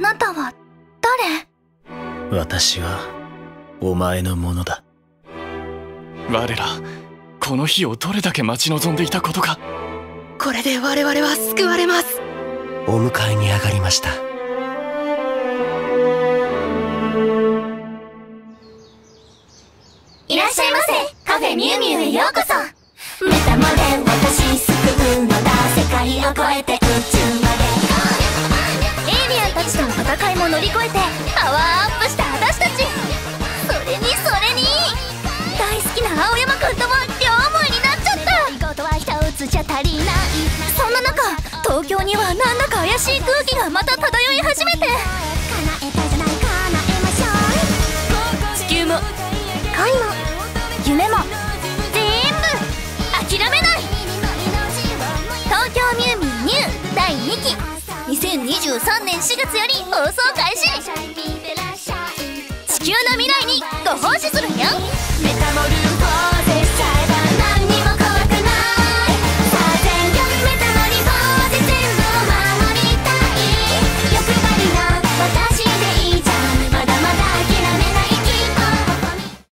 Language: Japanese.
なたは誰？私はお前のものだ。我らこの日をどれだけ待ち望んでいたことか。これで我々は救われます。お迎えに上がりました。いらっしゃいませ。カフェミュウミュウへようこそ。メタモで私救うのだ。世界を超えて宇宙り越えてパワーアップした私たち。それにそれに大好きな青山くんとも両思いになっちゃった。ことは一つじゃ足りない。そんな中東京にはなんだか怪しい空気がまた漂い始めて。地球も恋も夢も2023年4月より放送開始。地球の未